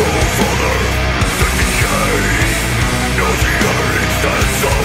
Still further decay No the other instance